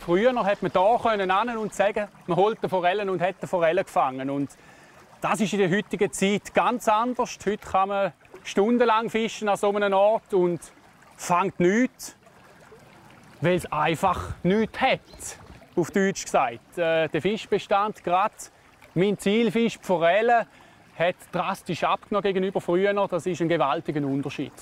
Früher hat man da können und sagen, man holt eine und hat eine Forelle gefangen. Und das ist in der heutigen Zeit ganz anders. Heute kann man stundenlang fischen an so einem Ort und fängt nichts, weil es einfach nichts hat, auf Deutsch gesagt. Äh, der Fischbestand, gerade mein Zielfisch, die Forelle, hat drastisch abgenommen gegenüber früher. Das ist ein gewaltiger Unterschied.